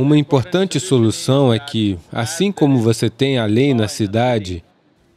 Uma importante solução é que, assim como você tem a lei na cidade,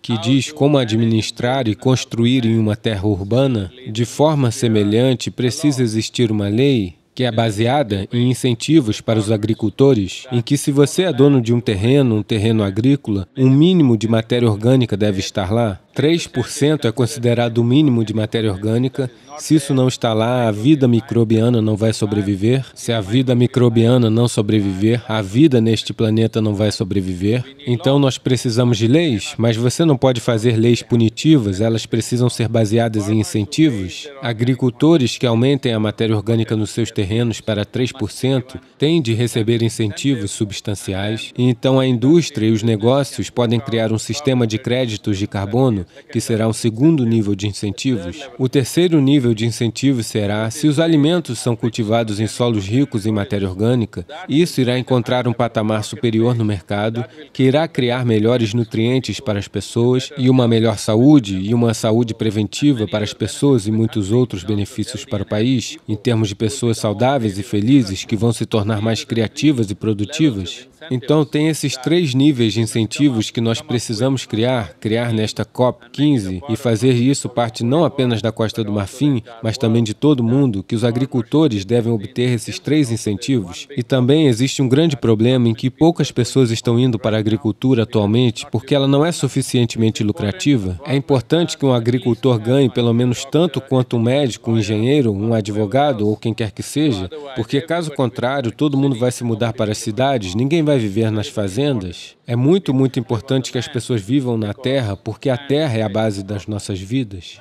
que diz como administrar e construir em uma terra urbana, de forma semelhante precisa existir uma lei que é baseada em incentivos para os agricultores, em que se você é dono de um terreno, um terreno agrícola, um mínimo de matéria orgânica deve estar lá. 3% é considerado o mínimo de matéria orgânica. Se isso não está lá, a vida microbiana não vai sobreviver. Se a vida microbiana não sobreviver, a vida neste planeta não vai sobreviver. Então nós precisamos de leis, mas você não pode fazer leis punitivas, elas precisam ser baseadas em incentivos. Agricultores que aumentem a matéria orgânica nos seus terrenos para 3% têm de receber incentivos substanciais. Então a indústria e os negócios podem criar um sistema de créditos de carbono que será um segundo nível de incentivos. O terceiro nível de incentivos será se os alimentos são cultivados em solos ricos em matéria orgânica, isso irá encontrar um patamar superior no mercado, que irá criar melhores nutrientes para as pessoas e uma melhor saúde e uma saúde preventiva para as pessoas e muitos outros benefícios para o país, em termos de pessoas saudáveis e felizes que vão se tornar mais criativas e produtivas. Então, tem esses três níveis de incentivos que nós precisamos criar, criar nesta COP15 e fazer isso parte não apenas da Costa do Marfim, mas também de todo mundo, que os agricultores devem obter esses três incentivos. E também existe um grande problema em que poucas pessoas estão indo para a agricultura atualmente porque ela não é suficientemente lucrativa. É importante que um agricultor ganhe pelo menos tanto quanto um médico, um engenheiro, um advogado ou quem quer que seja, porque caso contrário, todo mundo vai se mudar para as cidades, ninguém vai vai viver nas fazendas, é muito, muito importante que as pessoas vivam na terra, porque a terra é a base das nossas vidas.